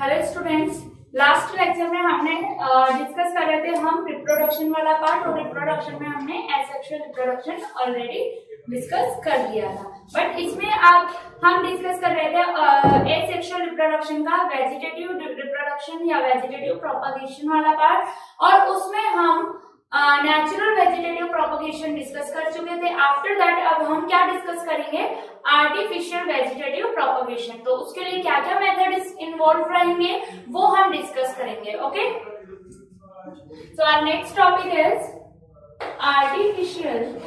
Hello students last lecture में हमने discuss कर रहे थे हम रिप्रोडक्शन वाला पार्ट और रिप्रोडक्शन में हमने एसेक्सुअल रिप्रोडक्शन ऑलरेडी डिस्कस कर दिया था। बट इसमें आप हम डिस्कस कर रहे थे एसेक्सुअल रिप्रोडक्शन का वेजिटेटिव रिप्रोडक्शन या वेजिटेटिव प्रोपागेशन वाला पार्ट और उसमें हम नेचुरल वेजिटेटिव प्रोपोगेशन डिस्कस कर चुके थे। आफ्टर दैट अब हम क्या डिस्कस करेंगे? आर्टिफिशियल वेजिटेटिव प्रोपोगेशन तो उसके लिए क्या क्या मेथड इन्वॉल्व रहेंगे, वो हम डिस्कस करेंगे okay so our next topic is artificial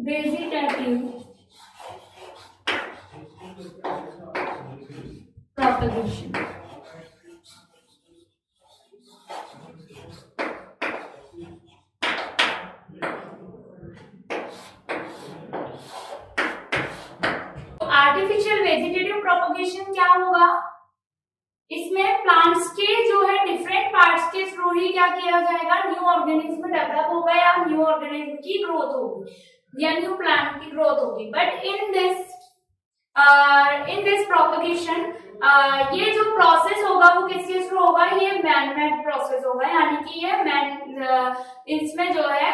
vegetative propagation. Artificial vegetative propagation क्या होगा? इसमें प्लांट्स के जो है डिफरेंट पार्ट्स के थ्रू ही क्या किया जाएगा? न्यू ऑर्गेनिज्म डेवलप होगा या न्यू ऑर्गेनिज्म की ग्रोथ होगी? या न्यू प्लांट की ग्रोथ होगी? But in this in this propagation ये जो प्रोसेस होगा, वो किस चीज़ थ्रू होगा? ये मैन मेड प्रोसेस होगा, यानी कि ये मैन इसमें जो है,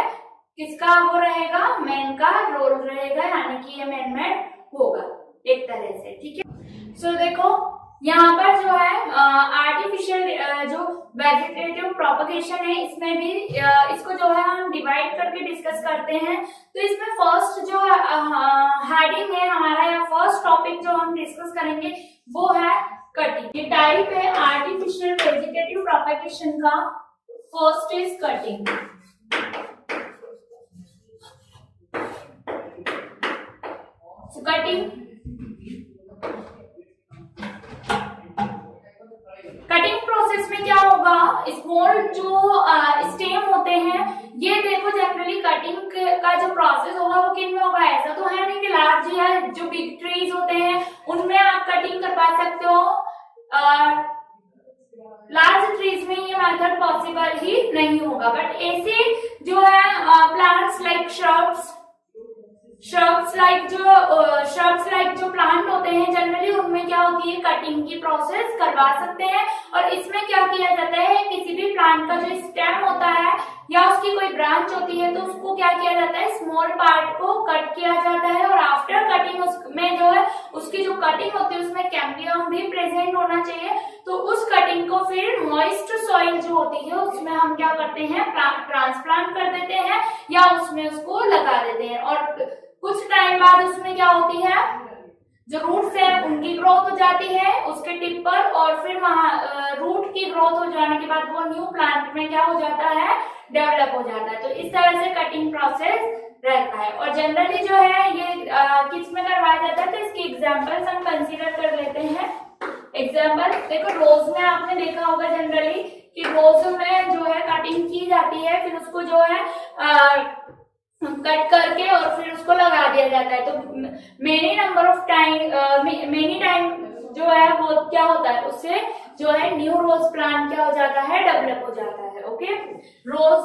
किसका वो रहेगा? मैन का रोल रहेगा, यानी कि ये मैन मेड होगा, एक तरह से, ठीक है? सो देखो यहाँ पर जो है आर्टिफिशियल जो वेजिटेटिव प्रोपोगेशन है, इसमें भी इसको जो है हम डिवाइड करके डिस्कस करते हैं। तो इसमें फ़र्स्ट जो हेडिंग है हमारा, या फ़र्स्ट टॉपिक जो हम डिस्कस करेंगे, वो है कटिंग ये टाइप है आर्टिफिशियल वेजिटेटिव प्रोपोगेशन का first is cutting cutting process में क्या होगा? स्मॉल जो स्टेम होते हैं, ये देखो जनरली कटिंग का जो प्रोसेस होगा वो किन में होगा? ऐसा तो है नहीं कि लार्ज है जो बिग ट्रीज होते हैं, उनमें आप कटिंग करवा सकते हो। लार्ज ट्रीज में ये मेथड पॉसिबल ही नहीं होगा। बट ऐसे जो है plants like shrubs shrubs like जो श्रब्स लाइक जो प्लांट होते हैं जनरली उनमें क्या होती है? कटिंग की प्रोसेस करवा सकते हैं। और इसमें क्या किया जाता है? किसी भी प्लांट का जो स्टेम होता है या उसकी कोई ब्रांच होती है तो उसको क्या किया जाता है? स्मॉल पार्ट को कट किया जाता है। और आफ्टर कटिंग उसमें जो है, उसकी जो कटिंग होती है, उसमें कैम्बियम भी प्रेजेंट होना चाहिए। तो उस कटिंग को फिर मॉइस्ट सॉइल जो होती है, उसमें हम क्या करते हैं? ट्रांसप्लांट कर देते हैं या उसमें उसको लगा देते हैं। और कुछ टाइम बाद उसमें क्या होती है? जो रूट्स है उनकी ग्रोथ हो जाती है, उसके टिप पर और फिर वहाँ रूट की ग्रोथ हो जाने के बाद वो न्यू प्लांट में क्या हो जाता है? डेवलप हो जाता है। तो इस तरह से कटिंग प्रोसेस रहता है। और जनरली जो है, ये किसमें करवाया जाता है? तो इसकी एग्जाम्पल्स हम कंसिडर कर लेते हैं। एग्ज़ाम्पल देखो, रोज में आपने देखा होगा जनरली कि रोज में जो है कटिंग की जाती है, फिर उसको जो है कट करके और फिर उसको लगा दिया जाता है। तो many number of time many time जो है वो क्या होता है, उससे जो है न्यू रोज प्लांट क्या हो जाता है डेवलप हो जाता है okay rose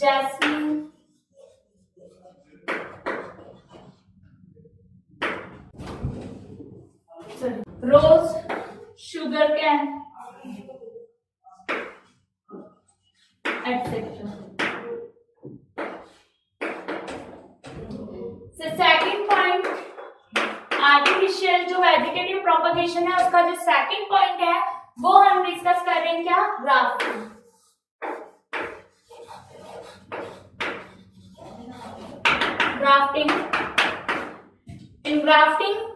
jasmine rose sugar cane etcetera second point artificial जो वेजिटेटिव प्रोपोगेशन है, उसका जो सेकेंड पॉइंट है, वो हम डिस्कस कर रहे हैं क्या? ग्राफ्टिंग इन ग्राफ्टिंग देखो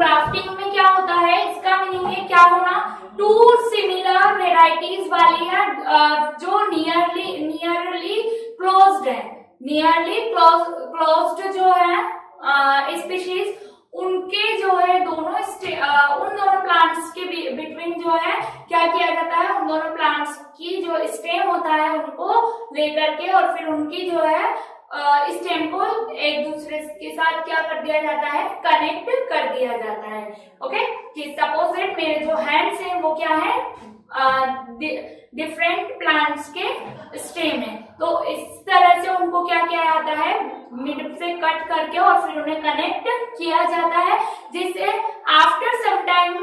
ग्राफ्टिंग में क्या होता है, इसका मीनिंग है क्या होना? टू सिमिलर वेराइटीज वाली है जो नियरली नियरली क्लोज्ड है। नियरली क्लोज क्लोज्ड जो है स्पीशीज उनके जो है दोनों उन दोनों प्लांट्स के बिटवीन जो है, क्या किया जाता है? उन दोनों प्लांट्स की जो स्टेम होता है, उनको लेकर के और फिर उनकी जो है स्टेम को एक दूसरे के साथ क्या कर दिया जाता है? कनेक्ट कर दिया जाता है। ओके कि सपोज़ दैट मेरे जो हैंड्स हैं, वो क्या है? डिफरेंट प्लांट्स के स्टेम है। तो इस तरह से उनको क्या किया जाता है? मिड से कट करके और फिर उन्हें कनेक्ट किया जाता है, जिससे आफ्टर सम टाइम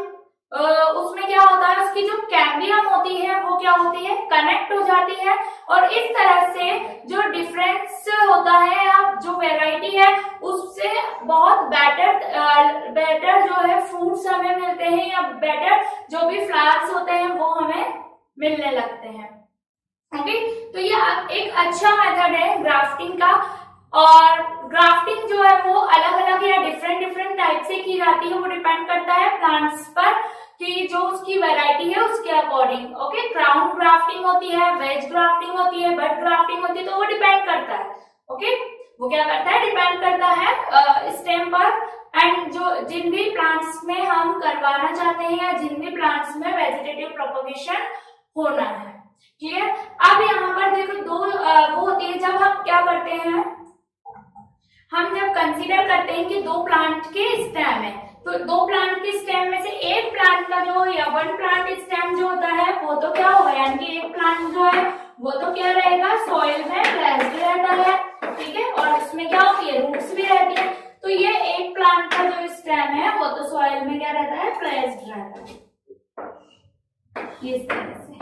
उसमें क्या होता है, उसकी जो कैम्बियम होती है, वो क्या होती है? कनेक्ट हो जाती है। और इस तरह से जो डिफरेंस होता है, या जो वेराइटी है, उससे बहुत बेटर बेटर जो है फ्रूट्स हमें मिलते हैं, या बेटर जो भी फ्लावर्स होते हैं, वो हमें मिलने लगते हैं। ओके तो ये एक अच्छा मेथड है ग्राफ्टिंग का। और ग्राफ्टिंग जो है, वो अलग अलग या डिफरेंट डिफरेंट टाइप से की जाती है। वो डिपेंड करता है प्लांट्स पर। कि जो उसकी वैरायटी है, उसके अकॉर्डिंग ओके क्राउन ग्राफ्टिंग होती है वेज ग्राफ्टिंग होती है बट ग्राफ्टिंग होती है तो वो डिपेंड करता है ओके वो क्या करता है? डिपेंड करता है स्टेम पर। एंड जो, जिन भी प्लांट्स में हम करवाना चाहते हैं या जिन भी प्लांट्स में वेजिटेटिव प्रोपोगेशन होना है क्लियर अब यहाँ पर देखो, दो वो होती है, जब हम क्या करते हैं? हम जब कंसीडर करते हैं कि दो प्लांट के स्टेम है तो दो प्लांट के स्टेम में से एक प्लांट का जो या वन प्लांट स्टेम जो होता है, वो तो क्या होगा? यानी कि एक प्लांट जो है, वो तो क्या रहेगा? सॉइल में प्लेस्ड रहता है, ठीक है? और इसमें क्या होती है? रूट्स भी रहती है। तो ये एक प्लांट का जो स्टेम है, वो तो सॉइल में क्या रहता है? प्लेस्ड रहता है। इस तरह से।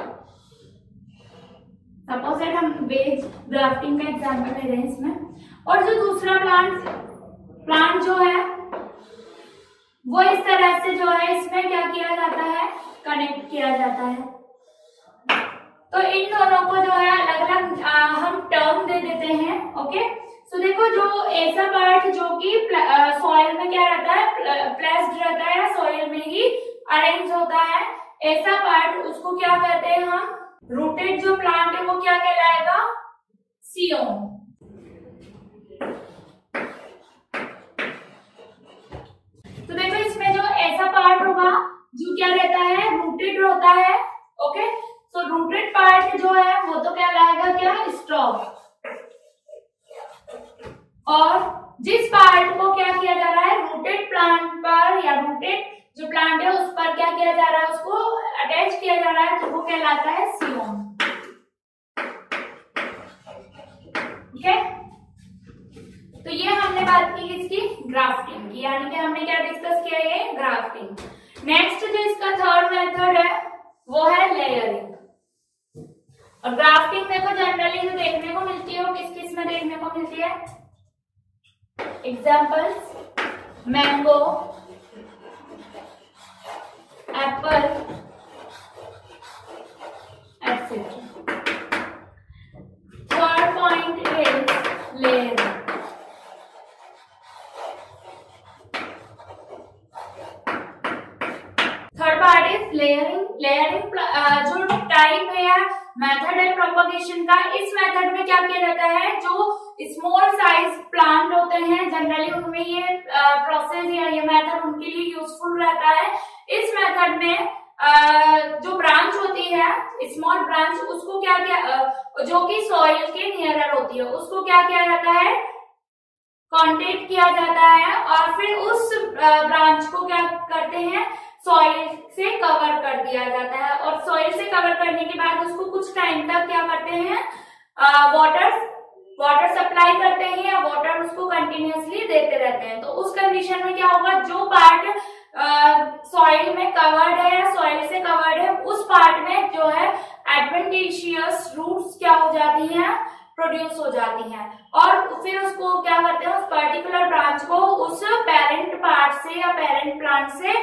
सपोज़ हम वेज ग्राफ्टिंग का एग्ज़ाम्पल ले रहे हैं इसमें। और जो दूसरा प्लांट प्लांट जो है वो इस तरह से जो है, इसमें क्या किया जाता है? कनेक्ट किया जाता है। तो इन दोनों को जो है अलग अलग हम टर्म दे देते हैं ओके तो देखो, जो ऐसा पार्ट जो कि सॉइल में क्या रहता है? प्लेस्ड रहता है सॉइल में ही अरेंज होता है। ऐसा पार्ट उसको क्या कहते हैं हम? रूटेड जो प्लांट है, वो क्या कहलाएगा? सीओम जो क्या रहता है रूटेड होता है ओके तो रूटेड पार्ट जो है वो तो क्या लाएगा क्या स्टॉक और जिस पार्ट को क्या किया जा रहा है रूटेड प्लांट पर या रूटेड जो प्लांट है उस पर क्या किया जा रहा है उसको अटैच किया जा रहा है तो वो कहलाता है सीओम ठीक है तो ये हमने बात की इसकी ग्राफ्टिंग की यानी कि हमने क्या डिस्कस किया ये ग्राफ्टिंग नेक्स्ट जो इसका थर्ड मेथड है वो है लेयरिंग और ग्राफ्टिंग देखो जनरली जो देखने को मिलती है वो किस किसमें देखने को मिलती है examples mango apple etcetera third point is layering layering layering जो टाइप है या मेथड है प्रोपोगेशन का इस मेथड में क्या किया जाता है जो स्मॉल साइज़ प्लांट होते हैं जनरली उनमें ये प्रोसेस या ये मेथड उनके लिए यूजफुल रहता है इस मेथड में जो ब्रांच होती है स्मॉल ब्रांच उसको क्या किया जो कि सॉइल के नियरर होती है, उसको क्या किया जाता है? कॉन्टेक्ट किया जाता है और फिर उस ब्रांच को क्या करते हैं? सॉइल से कवर कर दिया जाता है और सॉइल से कवर करने के बाद उसको कुछ टाइम तक क्या करते हैं? वाटर वाटर सप्लाई करते हैं या वाटर उसको कंटिन्यूसली देते रहते हैं। तो उस कंडीशन में क्या होगा? जो पार्ट सॉइल में कवर्ड है या सॉइल से कवर्ड है, उस पार्ट में जो है एडवेंटिशियस रूट्स क्या हो जाती हैं? प्रोड्यूस हो जाती हैं। और फिर उसको क्या करते हैं? उस पर्टिकुलर ब्रांच को उस पेरेंट पार्ट से या पेरेंट प्लांट से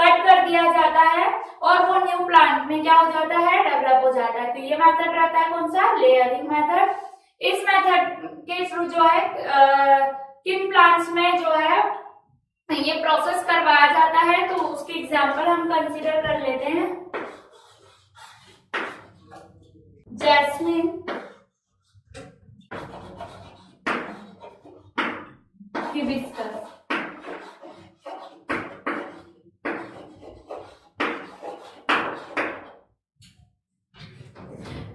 कट कर दिया जाता है। और वो न्यू प्लांट में क्या हो जाता है? डेवलप हो जाता है। तो ये मेथड रहता है कौन सा? लेयरिंग मेथड इस मेथड के थ्रू जो है किन प्लांट्स में जो है, ये प्रोसेस करवाया जाता है? तो उसके एग्ज़ाम्पल हम कंसिडर कर लेते हैं। जैस्मिन हिबिस्कस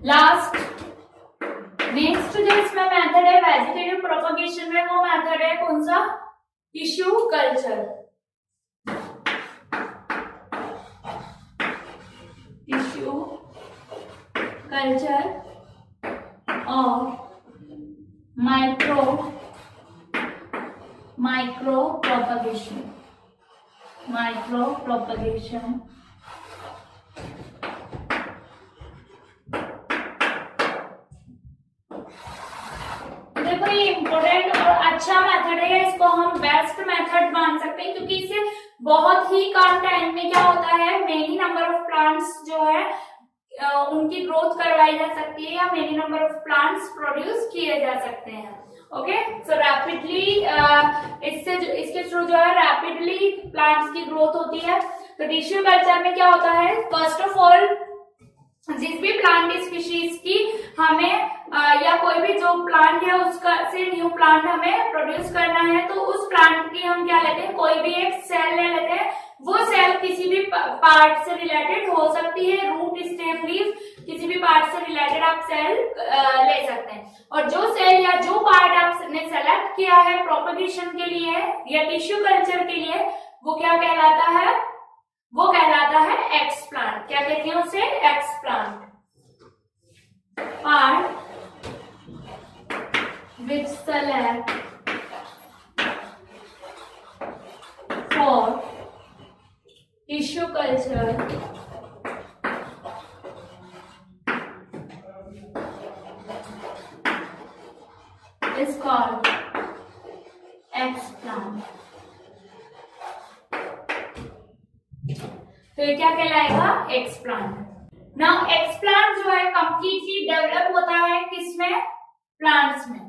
लास्ट नेक्स्ट जो इसमें मेथड है वेजिटेटिव प्रोपोगेशन में वो मेथड है कौन सा? Tissue culture culture of micro micro propagation micro propagation देखो, ये इम्पोर्टेंट और अच्छा मेथड है इसको हम बेस्ट मेथड मान सकते हैं, क्योंकि इससे बहुत ही कम टाइम में क्या होता है मेनी नंबर ऑफ़ प्लांट्स जो है उनकी ग्रोथ करवाई जा सकती है या many number of plants produce किए जा सकते हैं। ओके सो रैपिडली इससे इसके थ्रू जो है रैपिडली प्लांट्स की ग्रोथ होती है। तो टिश्यू कल्चर में क्या होता है? फ़र्स्ट ऑफ़ ऑल जिस भी प्लांट स्पीशीज की हमें आ, या कोई भी जो प्लांट है उसका से न्यू प्लांट हमें प्रोड्यूस करना है तो उस प्लांट की हम क्या लेते हैं? कोई भी एक सेल ले लेते हैं। वो सेल किसी भी पार्ट से रिलेटेड हो सकती है रूट स्टेम लीफ किसी भी पार्ट से रिलेटेड आप सेल ले सकते हैं। और जो सेल या जो पार्ट आपने सेलेक्ट किया है प्रोपोगेशन के लिए या टिश्यू कल्चर के लिए वो क्या कहलाता है? वो कहलाता है एक्स प्लांट क्या कहते हैं उसे? Explant part which select for tissue culture ये क्या कहलाएगा? एक्सप्लांट नाउ एक्सप्लांट जो है कंप्लीटली डेवलप होता है किसमें? प्लांट्स में.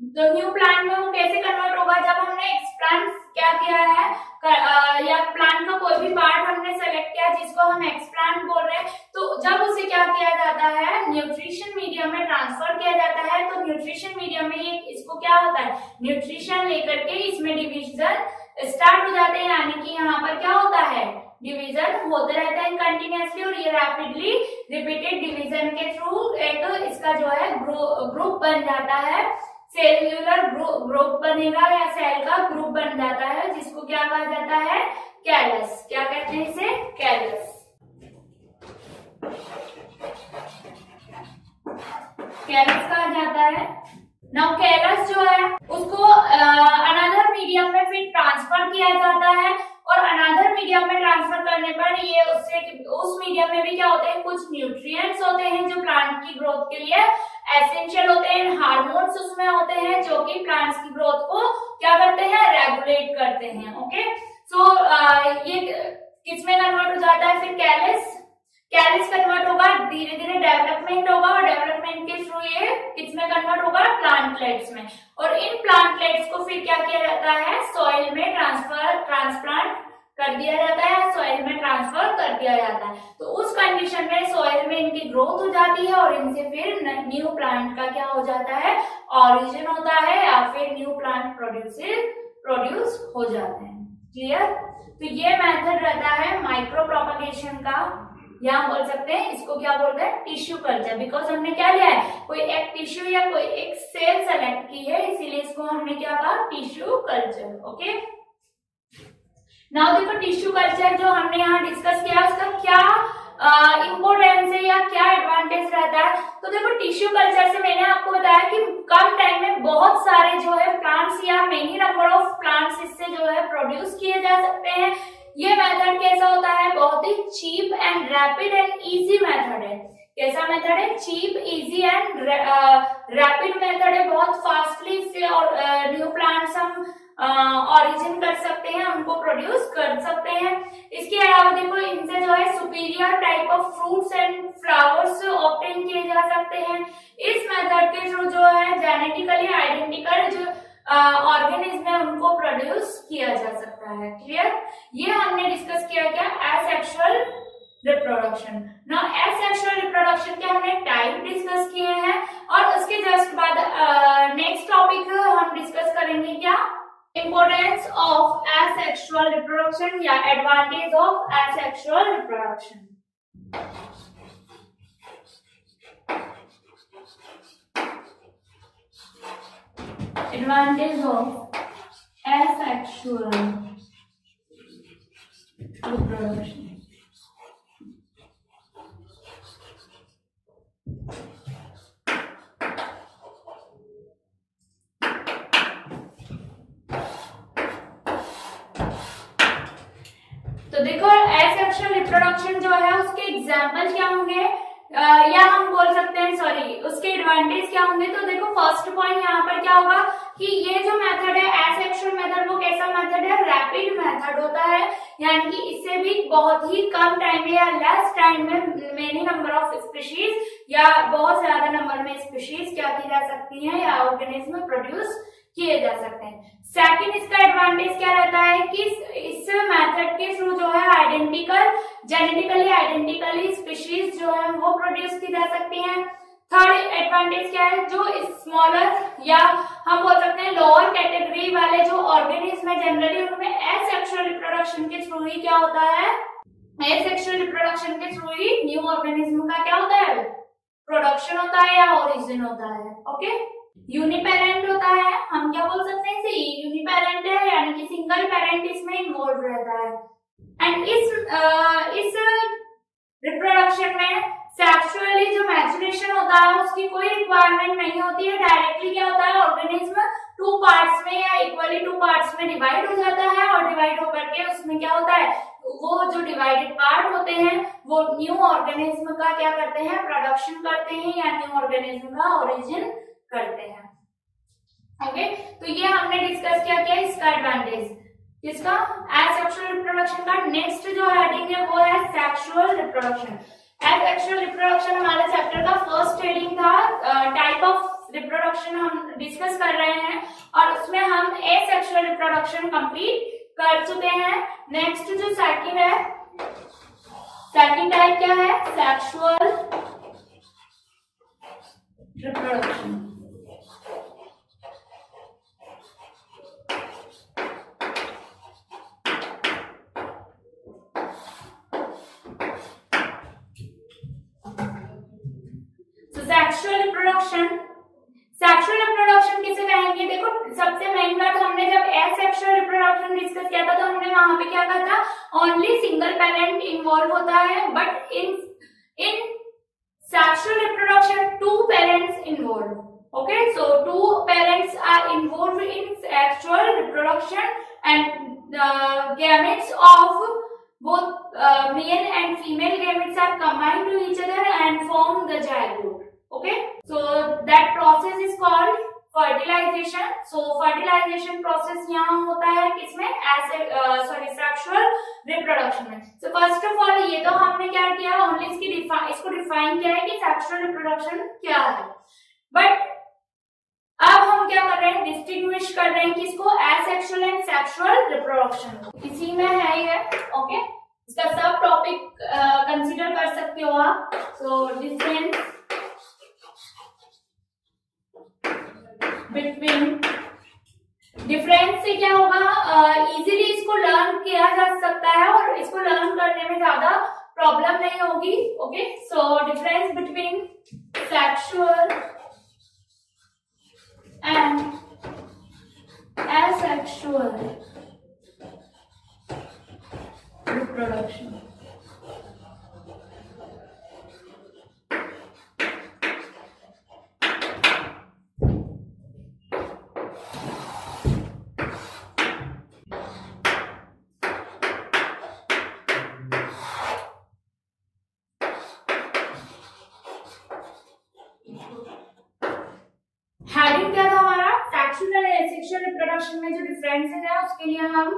तो न्यू प्लांट में वो कैसे कन्वर्ट होगा? जब हमने एक्सप्लांट क्या किया है? कर, आ, या प्लांट का कोई भी पार्ट हमने सेलेक्ट किया जिसको हम एक्सप्लांट बोल रहे हैं तो जब उसे क्या किया जाता है? न्यूट्रिशन मीडियम में ट्रांसफ़र किया जाता है। तो न्यूट्रिशन मीडियम में ये इसको क्या होता है? न्यूट्रिशन लेकर के इसमें डिविजन स्टार्ट हो जाते हैं। यानी कि यहाँ पर क्या होता है? डिवीज़न होते रहते हैं कंटिन्यूसली और ये रैपिडली रिपीटेड डिवीज़न के थ्रू एक इसका जो है ग्रुप बन जाता है। सेल्यूलर ग्रुप बनेगा या सेल का ग्रुप बन जाता है, जिसको क्या कहा जाता है? कैलस क्या कहते हैं इसे? कैलस कैलस कहा जाता है? नाउ कैलस जो है उसको अनदर मीडियम में फिर ट्रांसफ़र किया जाता है और अनादर मीडियम में ट्रांसफ़र करने पर ये उससे उस मीडियम में भी क्या होते हैं कुछ न्यूट्रिएंट्स होते हैं जो प्लांट की ग्रोथ के लिए एसेंशियल होते हैं हार्मोन्स उसमें होते हैं जो कि प्लांट्स की ग्रोथ को क्या करते हैं रेगुलेट करते हैं ओके सो so, ये किसमें कन्वर्ट हो जाता है फिर कैलिस कैलिस कन्वर्ट होगा? धीरे धीरे डेवलपमेंट होगा और डेवलपमेंट के थ्रू ये किसमें कन्वर्ट होगा? प्लांटलेट्स में। और इन प्लांटलेट्स को फिर क्या किया जाता है? सॉइल में ट्रांसफ़र ट्रांसप्लांट कर दिया जाता है। सॉइल में ट्रांसफ़र कर दिया जाता है। तो उस कंडीशन में सॉइल में इनकी ग्रोथ हो जाती है और इनसे फिर न्यू प्लांट का क्या हो जाता है? ऑरिजिन होता है या फिर न्यू प्लांट प्रोड्यूस प्रोड्यूस हो जाते हैं। क्लियर तो ये मेथड रहता है माइक्रो प्रोपगेशन का। या हम बोल सकते हैं? इसको क्या बोलते हैं? Tissue culture. बिकॉज़ हमने क्या लिया है? कोई एक टिश्यू या कोई एक सेल सेलेक्ट की है, इसीलिए इसको हमने क्या कहा? Tissue culture. ओके नाउ देखो, टिश्यू कल्चर जो हमने यहाँ डिस्कस किया उसका क्या इम्पोर्टेंस है या क्या एडवांटेज रहता है? तो देखो, टिश्यू कल्चर से मैंने आपको बताया कि कम टाइम में बहुत सारे जो है प्लांट्स या मेनी नंबर ऑफ़ प्लांट्स इससे जो है प्रोड्यूस किए जा सकते हैं। ये मेथड कैसा होता है? बहुत ही cheap and rapid and easy method है। कैसा मेथड है? Cheap easy and rapid method है। बहुत फास्टली इससे और न्यू प्लांट्स हम ऑरिजिन कर सकते हैं, उनको प्रोड्यूस कर सकते हैं। इसके अलावा देखो, इनसे जो है superior type of fruits and flowers obtain किए जा सकते हैं। इस मेथड के थ्रू जो है जेनेटिकली आइडेंटिकल जो ऑर्गेनिज्म है उनको प्रोड्यूस किया जा सकता है क्लियर ये हमने डिस्कस किया क्या? एसेक्सुअल रिप्रोडक्शन ना एसेक्सुअल रिप्रोडक्शन के हमने टाइप डिस्कस किए हैं और उसके जस्ट बाद नेक्स्ट टॉपिक हम डिस्कस करेंगे क्या? इंपोर्टेंस ऑफ़ एसेक्सुअल रिप्रोडक्शन या advantage of asexual reproduction advantage of asexual reproduction तो देखो एसेक्सुअल रिप्रोडक्शन जो है उसके एग्ज़ाम्पल क्या होंगे? या हम बोल सकते हैं सॉरी उसके एडवांटेज क्या होंगे? तो देखो फ़र्स्ट पॉइंट यहाँ पर क्या होगा कि ये जो मेथड है एसेक्सुअल मेथड वो कैसा मेथड है? रैपिड मेथड होता है। यानी कि इससे भी बहुत ही कम टाइम में या लेस टाइम में मेनी नंबर ऑफ़ स्पीशीज या बहुत ज़्यादा नंबर में स्पीशीज क्या की जा सकती है या ऑर्गेनिज्म प्रोड्यूस किए जा सकते हैं। सेकंड इसका एडवांटेज क्या रहता है कि इस मेथड के थ्रू जो है आइडेंटिकल जेनेटिकली आइडेंटिकली स्पीशीज जो है, वो प्रोड्यूस की जा सकती हैं। थर्ड एडवांटेज क्या है? जो स्मॉलर या हम बोल सकते हैं लोअर कैटेगरी वाले जो ऑर्गेनिज्म है जनरली उनमें एसेक्सुअल रिप्रोडक्शन के थ्रू ही क्या होता है? एसेक्सुअल रिप्रोडक्शन के थ्रू ही न्यू ऑर्गेनिज्म का क्या होता है? प्रोडक्शन होता है या ओरिजिन होता है। ओके यूनिपेरेंट होता है। हम क्या बोल सकते हैं? इसे यूनिपेरेंट है, यानी कि सिंगल पेरेंट इसमें इन्वॉल्व रहता है। एंड इस आ, इस रिप्रोडक्शन में सेक्सुअली जो मैचुरेशन होता है उसकी कोई रिक्वायरमेंट नहीं होती है. डायरेक्टली क्या होता है? ऑर्गेनिज्म टू पार्ट्स में या इक्वली टू पार्ट्स में डिवाइड हो जाता है और डिवाइड होकर के उसमें क्या होता है? वो जो डिवाइडेड पार्ट होते हैं वो न्यू ऑर्गेनिज्म का क्या करते हैं? प्रोडक्शन करते हैं या न्यू ऑर्गेनिज्म का ओरिजिन करते हैं. Okay okay? तो ये हमने डिस्कस किया क्या इसका एडवांटेज इसका एसेक्सुअल रिप्रोडक्शन का नेक्स्ट जो हेडिंग है, वो है सेक्सुअल रिप्रोडक्शन एसेक्सुअल रिप्रोडक्शन हमारे चैप्टर का फ़र्स्ट हेडिंग था टाइप ऑफ़ रिप्रोडक्शन हम डिस्कस कर रहे हैं और उसमें हम एसेक्सुअल रिप्रोडक्शन कंप्लीट कर चुके हैं. नेक्स्ट जो सेकंड है सेकंड टाइप क्या है? Sexual reproduction sexual reproduction sexual reproduction किसे कहेंगे? देखो, सबसे मेन बात हमने जब एसेक्सुअल रिप्रोडक्शन डिस्कस किया था तो हमने वहाँ पे क्या कहा था? ओनली सिंगल पेरेंट इन्वॉल्व होता है but in sexual reproduction two parents involve okay so two parents are involve in sexual reproduction and gametes of both uh, male and female gametes are combined to each other and form the zygote okay so that process is called fertilization so fertilization process यहाँ होता है किसमें ऐसे sorry sexual reproduction में so first of all ये तो हमने क्या किया ओनली इसकी इसको डिफाइन किया है कि सेक्सुअल रिप्रोडक्शन क्या है? बट अब हम क्या कर रहे हैं? डिस्टिंग्विश कर रहे हैं किसको एसेक्सुअल एंड सेक्सुअल रिप्रोडक्शन इसी में है ये ओके इसका सब टॉपिक कंसीडर कर सकते हो आप। सो डिफरेंस बिटवीन डिफरेंस से क्या होगा? इजीली uh, इसको लर्न किया जा सकता है और इसको लर्न करने में ज़्यादा प्रॉब्लम नहीं होगी okay so difference between sexual and asexual reproduction heading क्या था हमारा सेक्सुअल एंड सेक्सुअल रिप्रोडक्शन में जो डिफरेंसेस है उसके लिए हम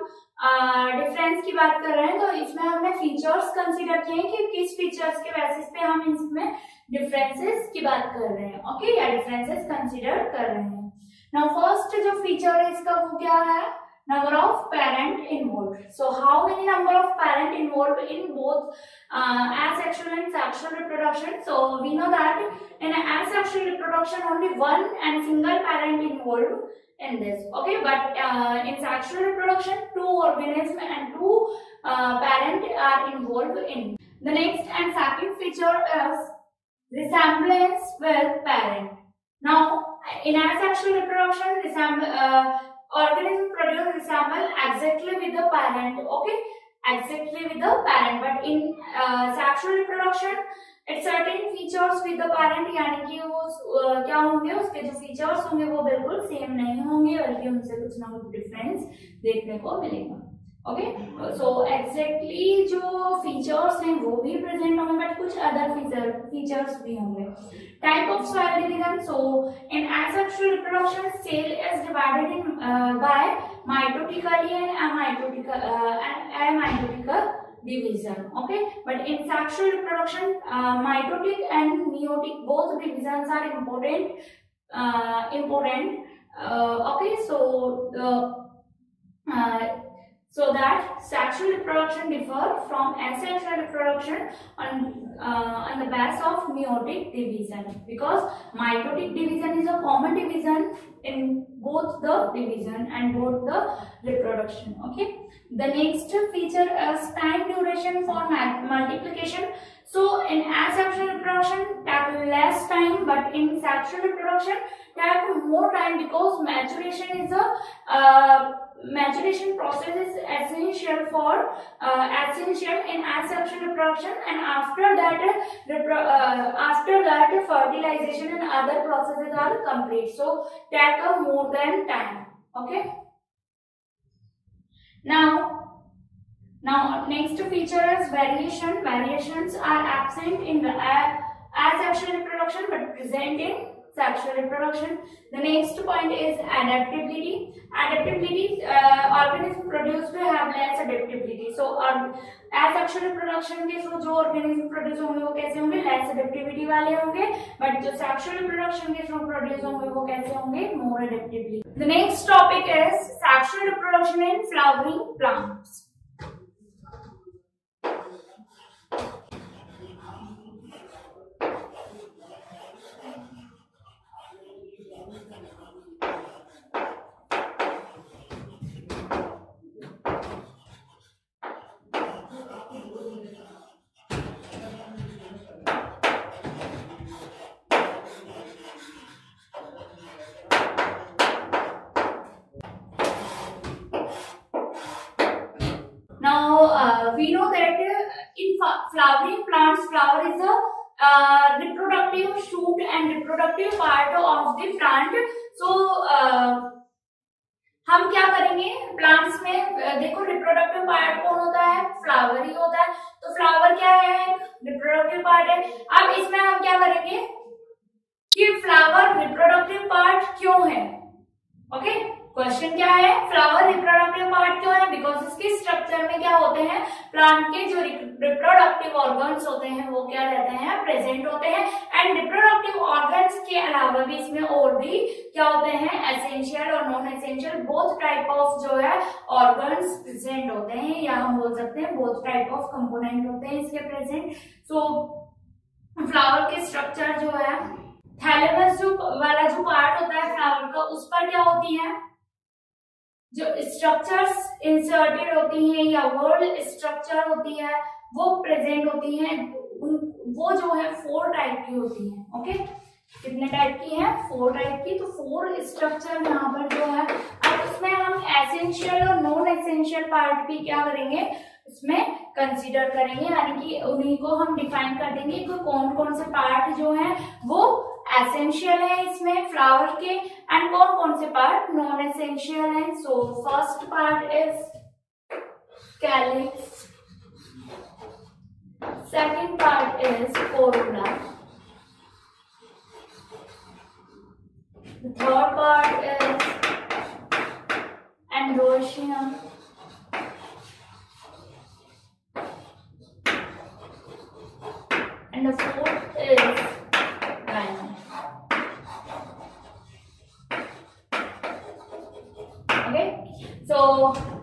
डिफरेंस की बात कर रहे हैं तो इसमें हमने फीचर्स कंसीडर किए हैं कि किस फीचर्स के बेसिस पे हम इसमें डिफरेंसेस की बात कर रहे हैं ओके या डिफरेंसेस कंसीडर कर रहे हैं नाउ फ़र्स्ट जो फीचर है इसका वो क्या है of parent involved so how many number of parent involved in both uh, asexual and sexual reproduction so we know that in asexual reproduction only one and single parent involved in this. Okay but uh, in sexual reproduction two organism and two uh, parent are involved in. The next and second feature is resemblance with parent. Now in asexual reproduction resemble uh, organism produce resemble exactly with the parent. Okay exactly with the parent but in uh, sexual reproduction it certain features with the parent यानी कि वो uh, क्या होंगे उसके जो features होंगे वो बिल्कुल सेम नहीं होंगे बल्कि उनसे कुछ ना कुछ डिफरेंस देखने को मिलेगा ओके सो एग्जैक्टली जो फीचर्स हैं वो भी प्रेजेंट होंगे बट कुछ अदर फीचर फीचर्स भी होंगे type of cell division so in cell is divided in uh, by mitotically and amitotic uh, amitotic division okay but in sexual reproduction uh, mitotic and meiotic both uh, important uh, okay so the uh, so that sexual reproduction differ from asexual reproduction on uh, on the basis of meiotic division because mitotic division is a common division in both the division and both the reproduction okay? The next feature is time duration for multiplication so in asexual reproduction take less time but in sexual reproduction take more time because maturation is a uh, maturation process is essential for uh, essential in asexual reproduction and after that uh, after that fertilization and other processes are complete. So take more than time. Okay? Now now next feature is variation variations are absent in the uh, asexual reproduction but present in sexual reproduction. The next point is adaptability. Adaptability, uh, organism produced to have less adaptability. So, um, asexual reproduction के through जो organism produce होंगे वो कैसे होंगे less adaptability वाले होंगे but जो sexual reproduction के थ्रू produce होंगे वो कैसे होंगे more adaptability. The next topic is sexual reproduction in flowering plants. Flowering plants, flower is a uh, reproductive shoot and reproductive part of the plant. So uh, हम क्या करेंगे? प्लांट्स में देखो रिप्रोडक्टिव पार्ट कौन होता है? फ्लावर ही होता है। तो फ्लावर क्या है? रिप्रोडक्टिव पार्ट है। अब इसमें हम क्या करेंगे? कि फ्लावर रिप्रोडक्टिव पार्ट क्यों है? Okay okay? क्वेश्चन क्या है? फ्लावर रिप्रोडक्टिव पार्ट क्यों है? बिकॉज़ इसके स्ट्रक्चर में क्या होते हैं? प्लांट के जो रिप्रोडक्टिव ऑर्गन्स होते हैं, वो क्या रहते हैं? प्रेजेंट होते हैं। एंड रिप्रोडक्टिव ऑर्गन्स के अलावा भी इसमें और भी क्या होते हैं? एसेंशियल और non essential both type of जो है ऑर्गन्स प्रेजेंट होते हैं, या हम बोल सकते हैं बोथ टाइप ऑफ़ कंपोनेंट होते हैं इसके प्रेजेंट सो फ्लावर के स्ट्रक्चर जो है थैलेमस जो वाला जो पार्ट होता है फ्लावर का, उस पर क्या होती है? जो स्ट्रक्चर्स इंसर्टेड होती हैं या वर्ड स्ट्रक्चर होती है, वो प्रेजेंट होती हैं वो जो है फोर टाइप की होती हैं ओके कितने टाइप की है? फोर टाइप की तो फोर स्ट्रक्चर यहाँ पर जो है, अब उसमें हम एसेंशियल और नॉन एसेंशियल पार्ट भी क्या करेंगे? उसमें कंसीडर करेंगे, यानी कि उन्हीं को हम डिफाइन कर देंगे कि कौन कौन से पार्ट जो है, वो एसेंशियल है इसमें फ्लावर के एंड कौन कौन से पार्ट नॉन एसेंशियल है so first part is calyx second part is corolla third part is androecium and the fourth is mua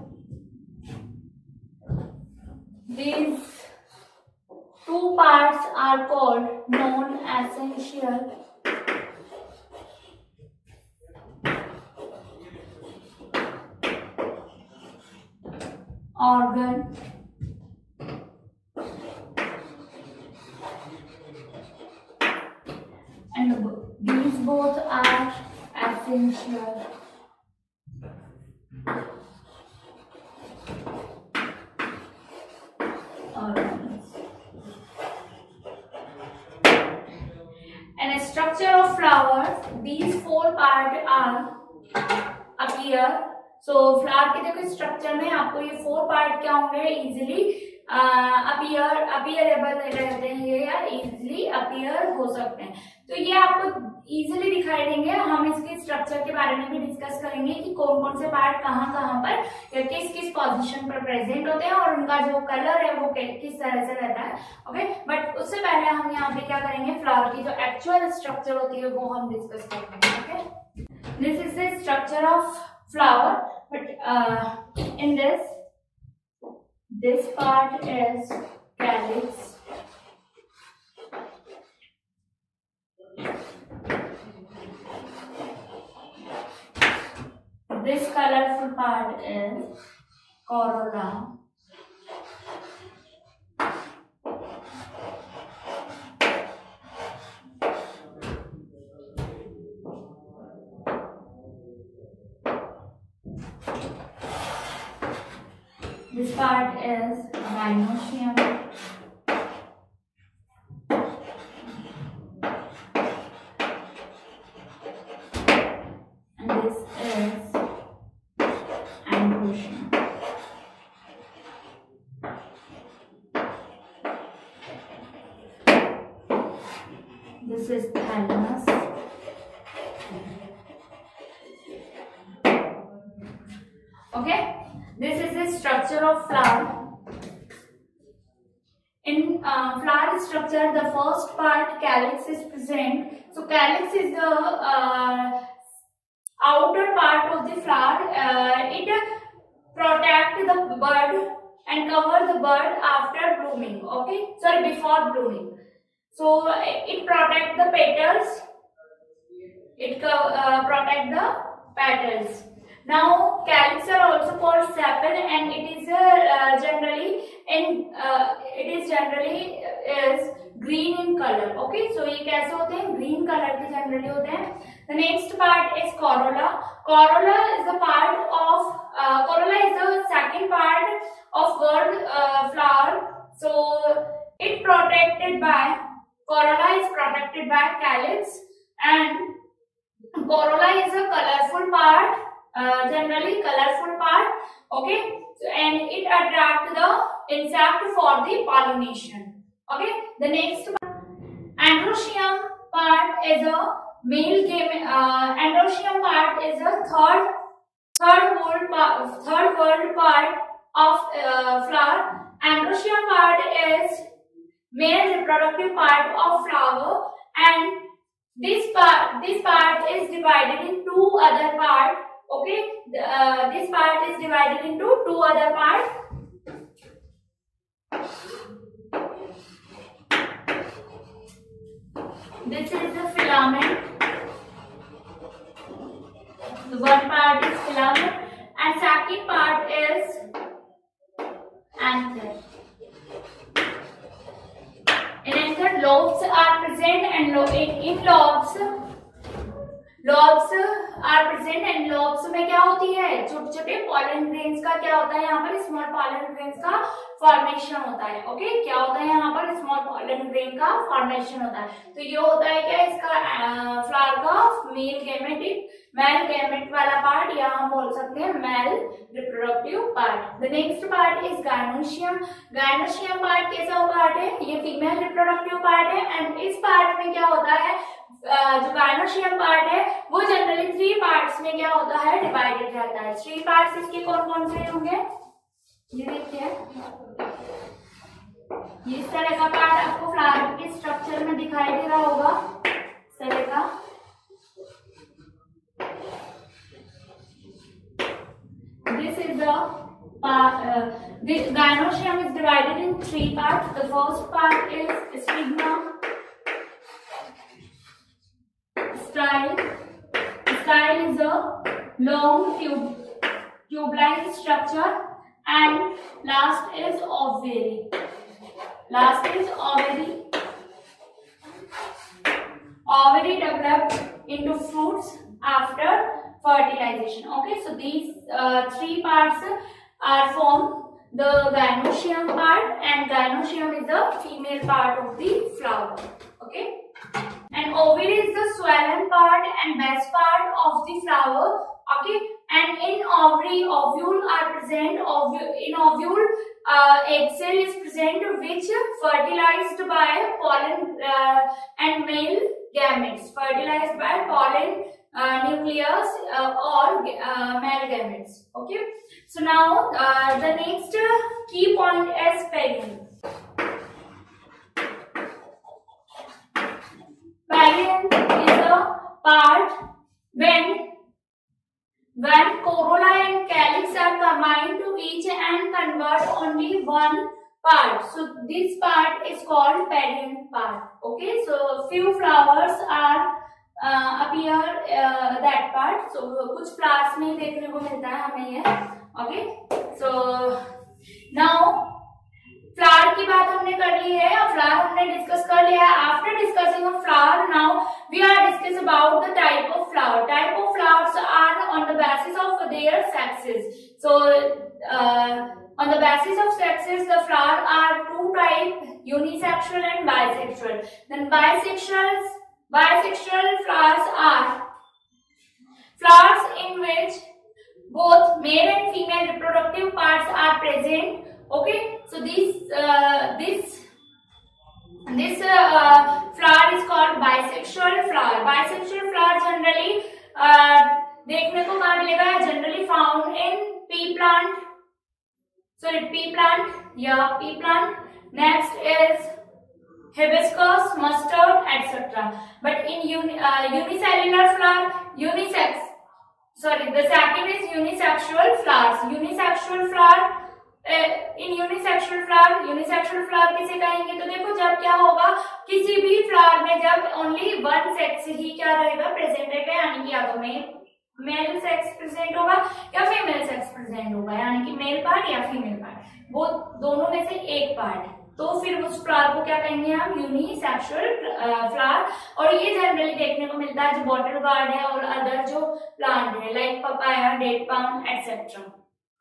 position पर प्रेजेंट होते हैं और उनका जो कलर है वो किस तरह से रहता है। ओके बट उससे पहले हम यहाँ पे क्या करेंगे? फ्लावर की जो एक्चुअल स्ट्रक्चर होती है वो हम डिस्कस करेंगे okay this is the structure of flower uh, in this this part is calyx. This colorful part is corolla This part is gynoecium. And this is androecium. This is thalamus. Okay. This is the structure of flower. In uh, flower structure, the first part calyx is present. So calyx is the uh, outer part of the flower. Uh, it protect the bud and cover the bud after blooming. Okay, sorry before blooming. So it protect the petals. It uh, protect the petals. Now calyx are also called sepal and it is uh, uh, generally in uh, it is generally uh, is green in color. Okay, so ये कैसे होते हैं green color के generally होते हैं. The next part is corolla. Corolla is the part of uh, corolla is the second part of gold uh, flower. So it protected by corolla is protected by calyx and corolla is a colorful part uh, generally colorful part okay? So, and it attract the insect for the pollination okay? The next one, androecium part is a male game uh, part is a third third world part third world part of uh, flower. Androecium part is male reproductive part of flower and this part this part is divided in two other parts Okay, uh, this part is divided into two other parts. This is the filament. The one part is filament and second part is anther. In anther, lobes are present and lo in, in lobes lobes are present and lobes में क्या होती है? छोटे छोटे pollen grains का क्या होता है? यहाँ पर स्मॉल पॉलन ग्रेन्स का फॉर्मेशन होता है ओके okay? क्या होता है? यहाँ पर स्मॉल पॉलन ग्रेन का फॉर्मेशन होता है। तो ये होता है क्या? इसका फ्लावर का मेल गैमेटिक मेल गैमेट वाला पार्ट या हम बोल सकते हैं male reproductive part the next part is gynoecium gynoecium part कैसा पार्ट है? ये फीमेल रिप्रोडक्टिव पार्ट है एंड इस पार्ट में क्या होता है? जो गायनोशियम पार्ट है, वो जनरली थ्री पार्ट्स में क्या होता है? डिवाइडेड रहता है. थ्री पार्ट्स इसके कौन कौन से होंगे? ये देखते ये इस तरह का पार्ट आपको फ्लावर के स्ट्रक्चर में दिखाई दे रहा होगा। इस तरह का। This is the part uh, the gynoecium is divided in three parts the first part is stigma style style is a long tube tube-like structure and last is ovary. Last is ovary. Ovary develop into fruits after fertilization. Okay, so these uh, three parts are formed. The gynoecium part and gynoecium is the female part of the flower. Okay. And ovary is the swollen part and best part of the flower. Okay and in ovary ovule are present ovule, in ovule uh, egg cell is present which fertilized by pollen uh, and male gametes fertilized by pollen uh, nucleus uh, or uh, gametes okay so now uh, the next key point is perianth perianth is a part when when corolla and calyx are combined to each and convert only one part. So this part is called perianth part. Okay, so few flowers are uh, that part. So कुछ flowers में ही देखने को मिलता है हमें ये. Okay so now flower की बात हमने कर ली है और फ्लावर हमने डिस्कस कर लिया है. After discussing of flower now we are discuss about the type of flower type of flowers are on the basis of their sexes so on the basis of sexes the flower are two type unisexual and bisexual. Then bisexual bisexual flowers are flowers in which both male and female reproductive parts are present okay so this uh, this this uh, flower is called bisexual flower bisexual flower generally uh, देखने को कहा मिलेगा generally found in pea plant sorry pea plant yeah pea plant next is hibiscus mustard etc but in uni, uh, unicellular flower unisex sorry the second is unisexual flowers. Unisexual flower in unisexual flower unisexual flower किसे कहेंगे? तो देखो जब क्या होगा? किसी भी flower में जब ओनली वन सेक्स ही क्या रहेगा? प्रेजेंट रहेगा यानी कि या तो मेल मेल सेक्स प्रेजेंट होगा या फीमेल सेक्स प्रेजेंट होगा। यानी कि मेल पार्ट या फीमेल पार्ट वो दोनों में से एक पार्ट तो फिर उस फ्लावर को क्या कहेंगे हम? यूनिसेक्सुअल फ्लावर और ये जनरली देखने को मिलता है जो बॉटल गार्ड है और अदर जो प्लांट है like papaya date palm etcetera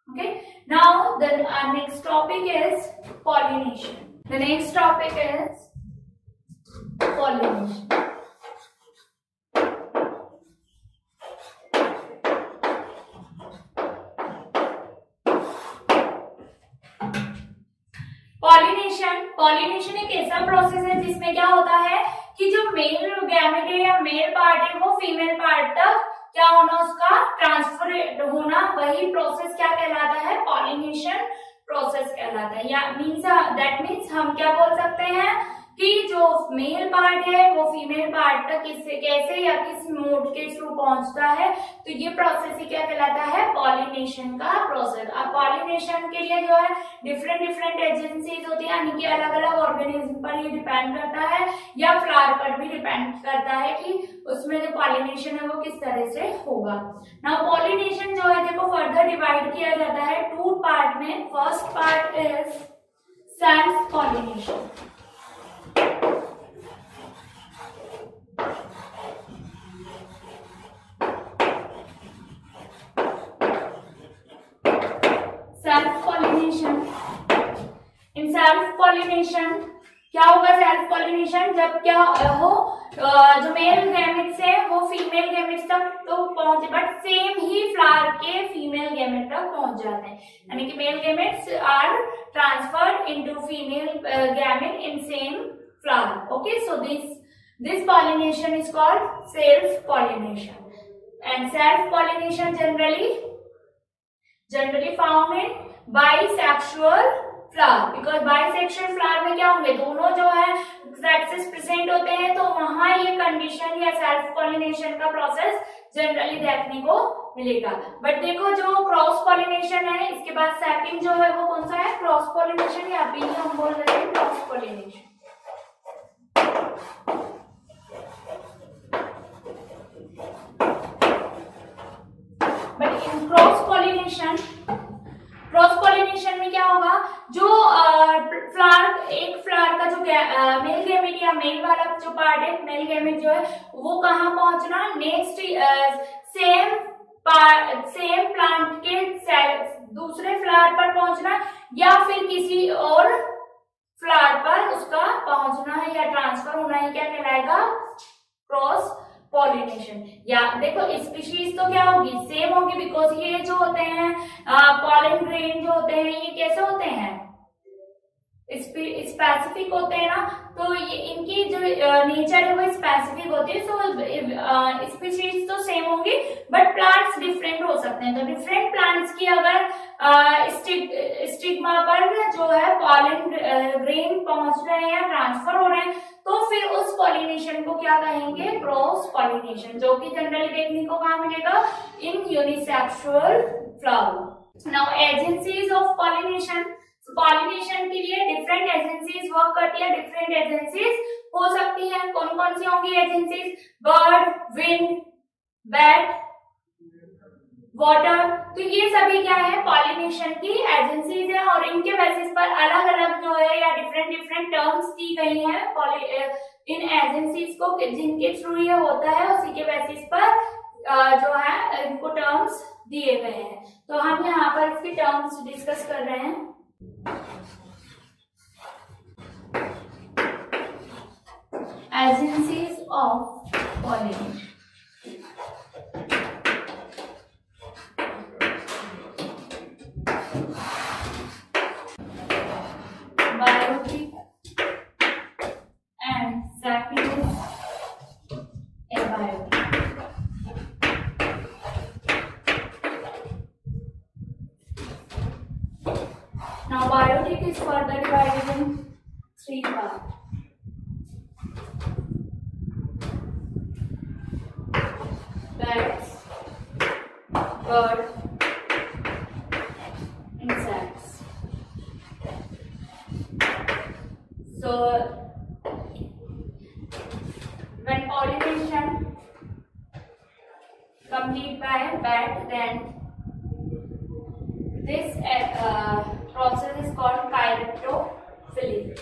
okay now the next topic is pollination the next topic is pollination pollination एक ऐसा प्रोसेस है जिसमें क्या होता है कि जो मेल गैमेट है या मेल पार्ट है, वो फीमेल पार्ट तक क्या होना, उसका ट्रांसफ़र होना, वही प्रोसेस क्या कहलाता है? पॉलिनेशन प्रोसेस कहलाता है। या मीन्स दैट मीन्स हम क्या बोल सकते हैं? कि जो मेल पार्ट है, वो फीमेल पार्ट तक किससे कैसे या किस मोड के थ्रू पहुँचता है तो ये प्रोसेस ही क्या कहलाता है? पॉलिनेशन का प्रोसेस अब पॉलिनेशन के लिए जो है डिफरेंट डिफरेंट एजेंसीज होती है, यानी कि अलग अलग ऑर्गेनिज्म पर ये डिपेंड करता है, या फ्लावर पर भी डिपेंड करता है कि उसमें जो पॉलिनेशन है, वो किस तरह से होगा। ना पॉलिनेशन जो है, देखो फर्दर डिवाइड किया जाता है टू पार्ट में. First part is self pollination self pollination in self pollination क्या होगा सेल्फ पॉलिनेशन जब क्या हो जो मेल गैमेट्स है, वो फीमेल गैमेट्स तक तो पहुँचे बट सेम ही फ्लावर के फीमेल गैमेट तक पहुँच जाते हैं। यानी कि male gametes are transferred into female gamete in same flower okay so this this pollination is called self pollination and self pollination generally generally found in bisexual flower because bisexual flower में क्या होंगे? दोनों जो है sexes present होते हैं तो वहाँ ये कंडीशन या सेल्फ पॉलिनेशन का प्रोसेस जनरली देखने को मिलेगा। बट देखो जो क्रॉस पॉलिनेशन है, इसके बाद सेकंड जो है, वो कौन सा है? क्रॉस पॉलिनेशन या बी हम बोल रहे हैं cross pollination but in cross pollination cross pollination में क्या होगा? जो फ्लावर एक फ्लावर का जो मेल गैमेट या मेल वाला जो पार्ट है मेल गैमेट जो है, वो कहा पहुँचना? नेक्स्ट सेम सेम प्लांट के दूसरे फ्लावर पर पहुँचना या फिर किसी और फ्लावर पर उसका पहुँचना है या ट्रांसफ़र होना है, क्या कहलाएगा? क्रॉस पॉलिनेशन या देखो स्पीशीज तो क्या होगी? सेम होगी बिकॉज़ ये जो होते हैं पॉलिन ग्रेन जो होते हैं, ये कैसे होते हैं? स्पेसिफिक होते हैं ना तो ये इनकी जो नेचर है वो स्पेसिफिक होती है सो स्पीशीज तो सेम होंगी बट प्लांट्स डिफरेंट हो सकते हैं। तो डिफरेंट प्लांट्स की अगर स्टिग्मा पर जो है पॉलिन ग्रेन पहुँच रहे हैं या ट्रांसफ़र हो रहे हैं तो फिर उस पॉलिनेशन को क्या कहेंगे? क्रॉस पॉलिनेशन जो कि जनरली देखने को कहा मिलेगा? In unisexual flower now agencies of pollination pollination के लिए डिफरेंट एजेंसीज वर्क करती है डिफरेंट एजेंसीज हो सकती है। कौन कौन सी होंगी agencies bird wind bat water तो ये सभी क्या है? पॉलिनेशन की एजेंसीज है और इनके बेसिस पर अलग अलग जो है या डिफरेंट डिफरेंट टर्म्स दी गई है। इन एजेंसीज को जिनके थ्रू ये होता है, उसी के बेसिस पर जो है, इनको टर्म्स दिए गए हैं। तो हम यहाँ पर इसके टर्म्स डिस्कस कर रहे हैं। Agencies of pollination. Biotic and second is abiotic. Now biotic is further divided in three parts. bats, bird, insects. So when pollination complete by a bat, then this uh, process is called chiroptophilia.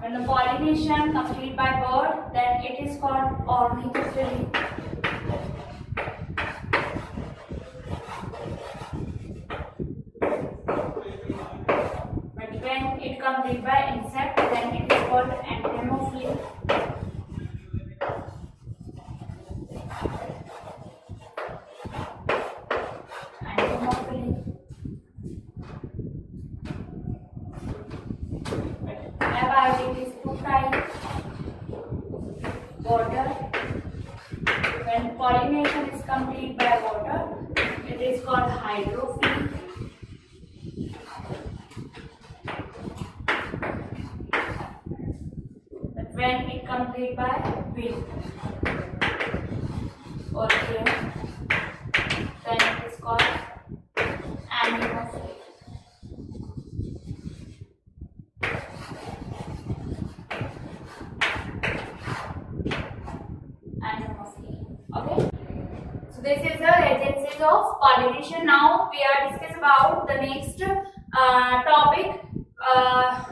When the pollination complete by bird, then it is called ornithophilia. from the insect, then it is called is the agencies of pollination. Now we are discuss about the next uh, topic, uh,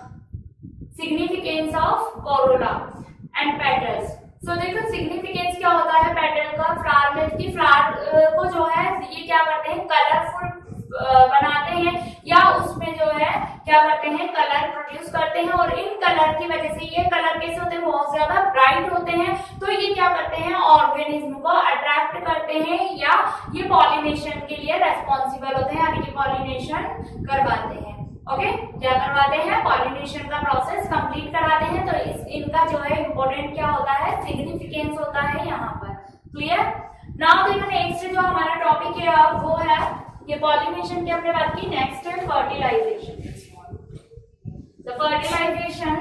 significance of corolla and petals. So देखो significance क्या होता है petal का flower में की flower को जो है ये क्या करते हैं कलरफुल बनाते हैं या उसमें जो है, क्या करते हैं कलर प्रोड्यूस करते हैं और इन कलर की वजह से ये कलर कैसे होते हैं, बहुत ज़्यादा ब्राइट होते हैं। तो ये क्या करते हैं ऑर्गेनिज्म को अट्रैक्ट करते हैं या ये पॉलिनेशन के लिए रेस्पॉन्सिबल होते हैं, यानी कि पॉलिनेशन करवाते हैं। ओके क्या करवाते हैं पॉलिनेशन का प्रोसेस कंप्लीट कराते हैं। तो इस, इनका जो है इम्पोर्टेंट क्या होता है सिग्निफिकेंस होता है यहाँ पर। क्लियर नाउ देखो नेक्स्ट जो हमारा टॉपिक है, वो है ये पॉलिनेशन की हमने बात की नेक्स्ट है fertilisation the fertilisation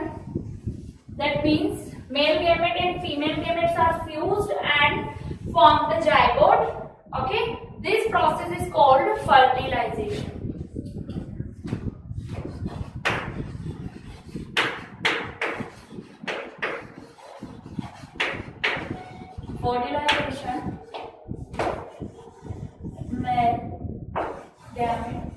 that means male gamete and female gametes are fused and form the zygote okay this process is called fertilisation fertilisation gamete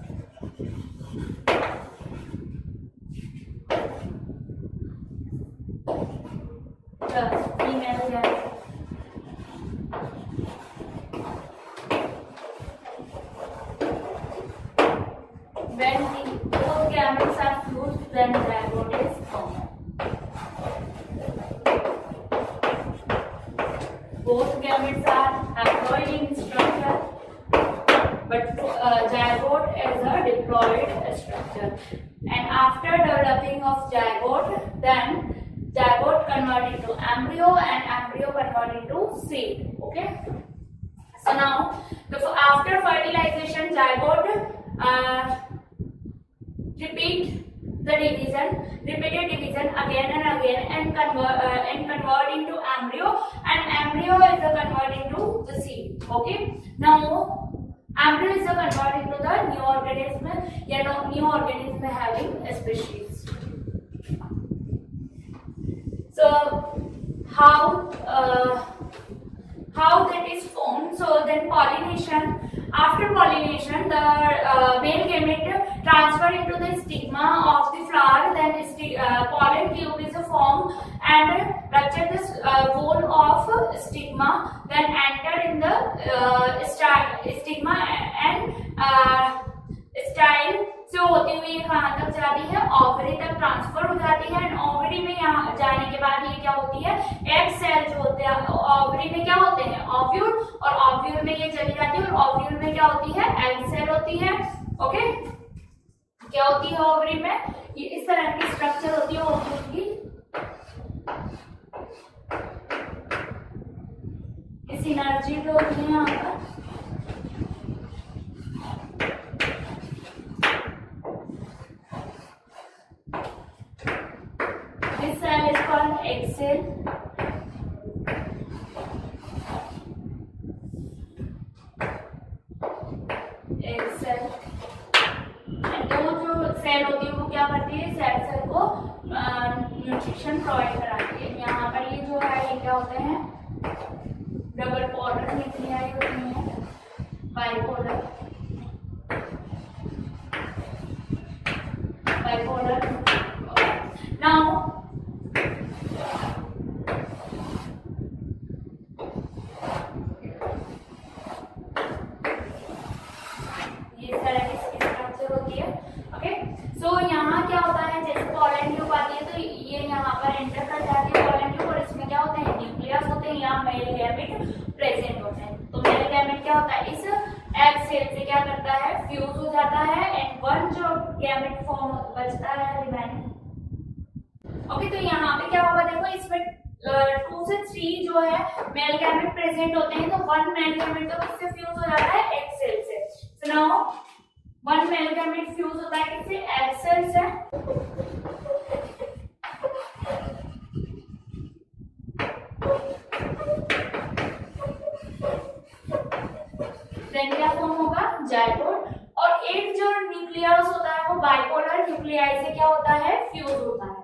plus female gamete when the both gametes are fused, then zygote is formed. Both gametes are haploid in structure, but uh, zygote is a diploid structure. And after developing of zygote, then zygote convert into embryo and embryo convert into seed. Okay. So now, the, after fertilization, zygote uh, repeat the division, repeated division again and again and convert uh, and convert into embryo and embryo is a convert into the seed. Okay. Now embryo is a convert into the new organism, you know, new organism having a species. So how uh, how that is formed? So then pollination after pollination, the uh, male gamete transfer into the stigma of the flower, then uh, pollen tube is formed and rupture the uh, wall of stigma, then enter in the uh, stigma and uh, style से होती हुई कहाँ तक जाती है ovary तक transfer हो जाती है एंड ओवरी में यहाँ जाने के बाद ये क्या होती है? एग सेल जो होते हैं ओवरी में क्या होते हैं? ओव्यूल और ओव्यूल में ये चली जाती है, और ओव्यूल में क्या होती है? एग सेल होती है ओके क्या होती है ओवरी में? ये इस तरह की स्ट्रक्चर होती है ओव्यूल की। सिनर्जी जो होती है यहाँ पर। सेल एक सेल दो जो सेल होती है, वो क्या करती है? सेल सेल को न्यूट्रिशन प्रोवाइड कराती है। यहाँ पर ये जो है, ये क्या होते हैं? डबल पाउडर न्यूक्लियाई होती है। बाइपोलर बाइपोलर नाउ ओके तो यहाँ पे क्या होगा? देखो, इसमें टू से थ्री जो है मेल गैमेट प्रेजेंट होते हैं तो वन मेल गैमेट तो किससे फ्यूज हो जाता है? एक्सेल से. So now one male gamete fuse होता है किससे? एक्सेल से. देन क्या फॉर्म होगा? जाइगोट और एक जो न्यूक्लियस होता है वो बाइपोलर न्यूक्लियाई से क्या होता है? फ्यूज होता है।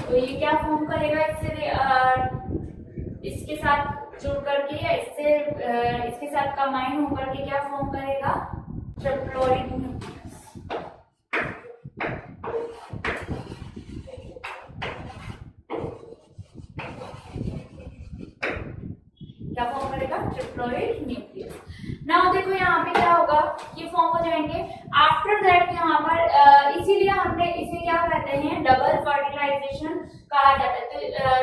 तो ये क्या फॉर्म करेगा इससे इसके साथ जुड़ करके या इससे इसके साथ कंबाइन होकर के क्या फॉर्म करेगा? ट्रिप्लोइड क्या फॉर्म करेगा? ट्रिप्लोइड न्यूक्लियस नाउ देखो यहाँ पे क्या होगा? ये फॉर्म हो जाएँगे. आफ्टर दैट यहाँ पर इसीलिए हमने, इसे क्या कहते हैं? डबल फर्टिलाइजेशन कहा जाता है। तो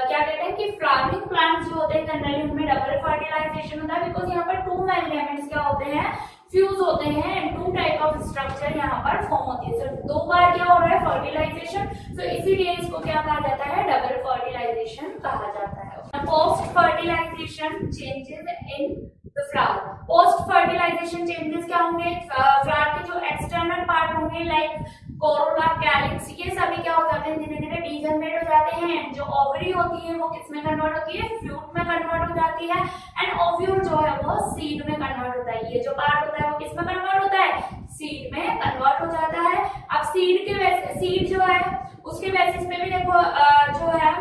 क्या कहते हैं कि फ्लावरिंग प्लांट्स जो होते हैं जनरली उनमें डबल फर्टिलाइजेशन होता है बिकॉज़ यहाँ पर टू एलिमेंट्स क्या होते हैं? फ्यूज होते हैं and two type of structure यहाँ पर फॉर्म होती है। सो दो बार क्या हो रहा है? फर्टिलाइजेशन तो इसीलिए इसको क्या कहा जाता है? डबल फर्टिलाइजेशन कहा जाता है। Post fertilisation changes in post fertilisation changes क्या होंगे? फ्लावर के जो एक्सटर्नल पार्ट होंगे लाइक कोरोना कैलिक्स ये सभी क्या हो जाते हैं? धीरे धीरे डीजनरेट हो जाते हैं। जो ओवरी होती है, वो किसमें कन्वर्ट होती है? फ्यूट में कन्वर्ट हो जाती है। एंड ओव्यूल जो है, वो सीड में कन्वर्ट होता है। ये जो पार्ट होता है, वो किसमें कन्वर्ट होता है? सीड में कन्वर्ट हो जाता है। अब सीड के वैसे सीड जो है उसके बेसिस पे भी देखो जो है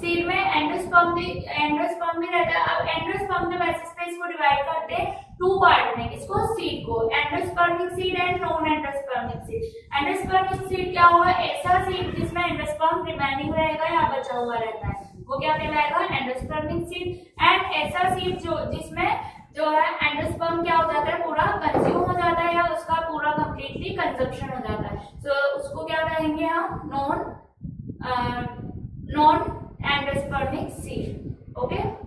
सीड में एंडोस्पर्म भी एंडोस्पर्म भी रहता है। अब एंडोस्पर्म के बेसिस पे इसको डिवाइड करते हैं टू पार्ट में किसको सीड को। Endospermic seed and non endospermic seed endospermic seed क्या होगा ऐसा सीड जिसमें एंडोस्पर्म रिमेनिंग रहेगा या बचा हुआ रहता है। वो क्या कहलाएगा? एंडोस्पर्मिक सीड एंड ऐसा सीड जो, जिसमें जो है एंडोस्पर्म क्या हो जाता है? पूरा कंज्यूम हो जाता है या उसका पूरा कंप्लीटली कंजप्शन हो जाता है? सो so, उसको क्या कहेंगे हम? Non non endospermic seed okay